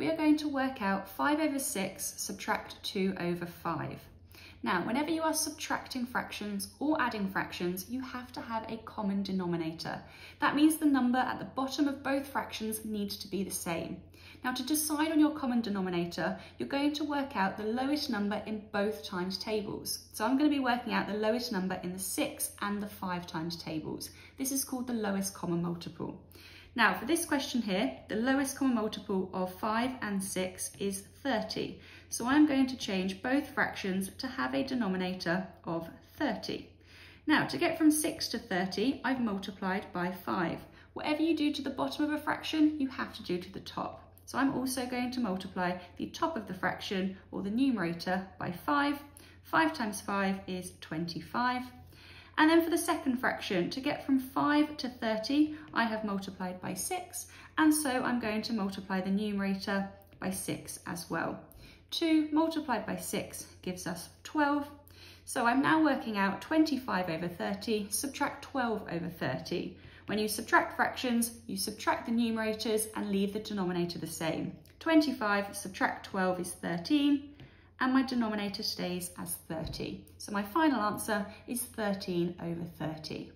we are going to work out 5 over 6 subtract 2 over 5. Now, whenever you are subtracting fractions or adding fractions, you have to have a common denominator. That means the number at the bottom of both fractions needs to be the same. Now, to decide on your common denominator, you're going to work out the lowest number in both times tables. So I'm going to be working out the lowest number in the 6 and the 5 times tables. This is called the lowest common multiple. Now, for this question here, the lowest common multiple of 5 and 6 is 30. So I'm going to change both fractions to have a denominator of 30. Now, to get from 6 to 30, I've multiplied by 5. Whatever you do to the bottom of a fraction, you have to do to the top. So I'm also going to multiply the top of the fraction, or the numerator, by 5. 5 times 5 is 25. And then for the second fraction, to get from 5 to 30, I have multiplied by 6, and so I'm going to multiply the numerator by 6 as well. 2 multiplied by 6 gives us 12. So I'm now working out 25 over 30, subtract 12 over 30. When you subtract fractions, you subtract the numerators and leave the denominator the same. 25 subtract 12 is 13, and my denominator stays as 30. So my final answer is 13 over 30.